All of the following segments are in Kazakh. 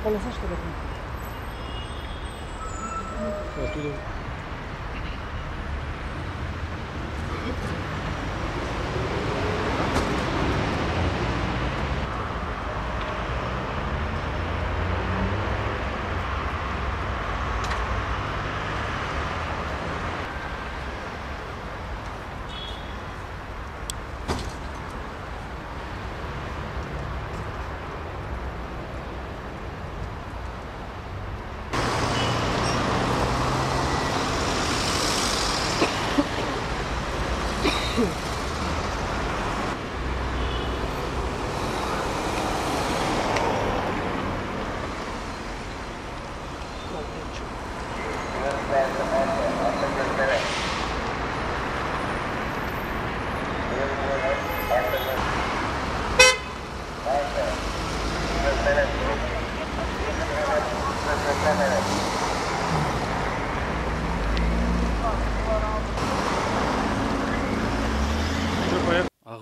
Qual é o sexto daqui? É tudo.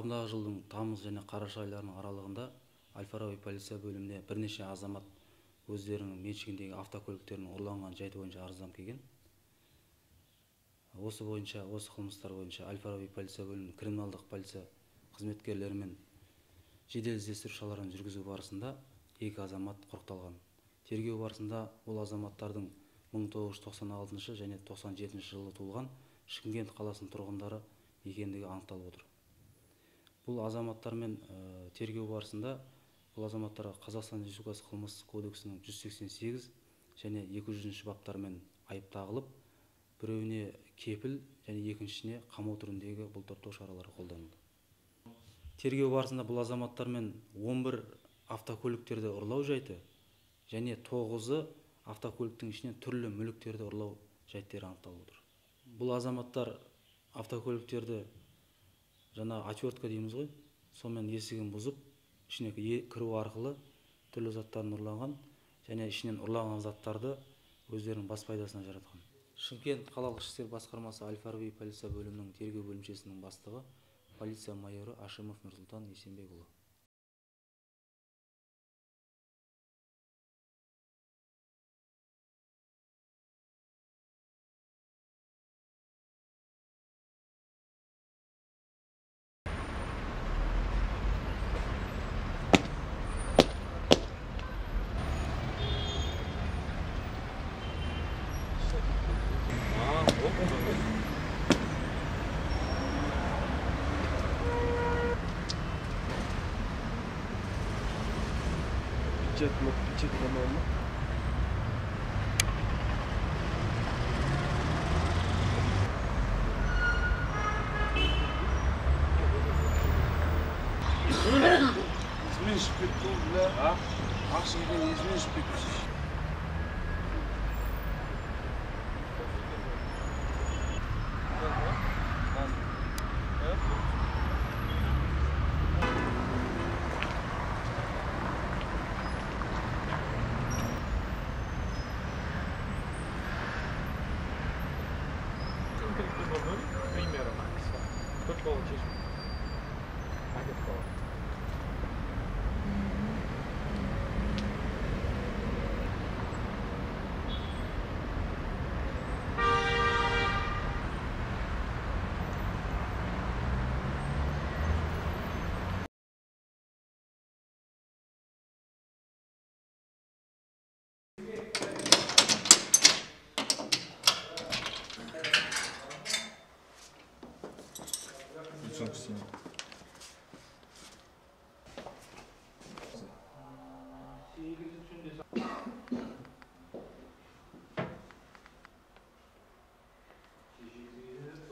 Ағымдағы жылдың тамыз және қараша айларының аралығында әл фараби полиция бөліміне бірнеше азамат өздерінің меншігіндегі автокөліктерінің ұрланған жайты бойынша арызданып келген. Осы бойынша осы қылмыстар бойынша әл фараби полиция бөлімінің криминалдық полиция қызметкерлерімен жедел іздестіру шараларын жүргізу барысында екі азамат құрықталған. Тергеу барысында ол азаматтардың 1996 және 97 жылы туылған шымкент қаласының тұрғындары екендігі анықталып отыр. Бұл азаматтармен ә, тергеу барысында бұл азаматтарға қазақстан республикасы қылмыстық кодексінің 188 және 200 баптарымен айып тағылып біреуіне кепіл және екіншісіне қамау түріндегі бұлтартпау шаралары қолданылды. Тергеу барысында бұл азаматтармен 11 автокөліктерді ұрлау жайты және тоғызы автокөліктің ішінен түрлі мүліктерді ұрлау жайттары анықталып отыр. Бұл азаматтар автокөліктерді жаңа отвертка дейміз ғой. Сонымен есігін бұзып ішіне кіру арқылы түрлі заттарын ұрлаған және ішінен ұрланған заттарды өздерінің бас пайдасына жаратқан. Шымкент қалалық ішкі істер басқармасы әл фараби полиция бөлімінің тергеу бөлімшесінің бастығы полиция майоры ашимов нұрсұлтан есенбекұлы. Çekmek, çekmem olmak. Izmir Spikul, ne? Ha? Aslında İzmir Spikul. coaches.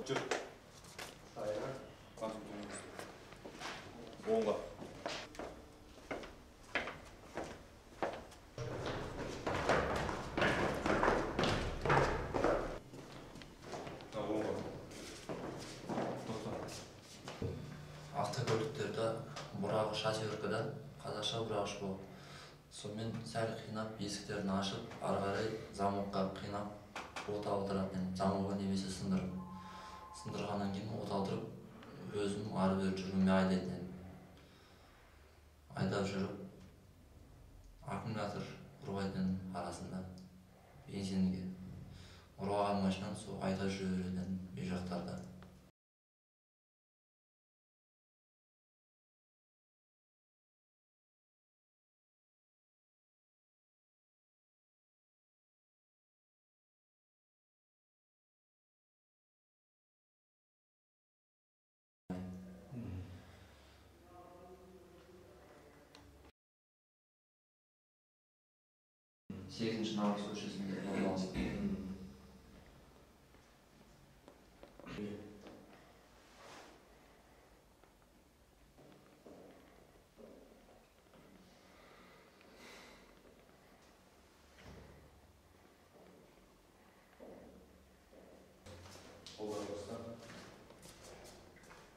Жүр. Оңға. Автокөліктерді бұрағы шоферкадан қазақша бұрағыш болып сонымен сәл қинап есіктерін ашып ары қарай замокқа қинап от алдыратын замогы немесе сындырып сындырғаннан кейін от алдырып өзім ары бері жүргенмен айдайтын едім. Айдап жүріп аккумулятор урбайтын арасында бензинге. Ураган машинаны сол айдап жүрө береді үй жактарда Сеть начинала всю жизнь волноваться. Пожалуйста.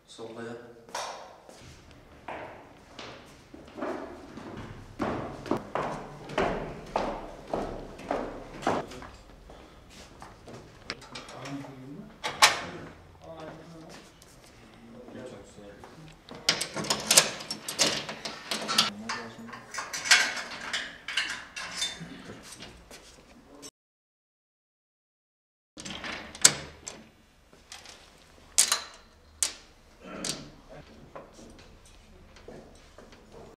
Солдат.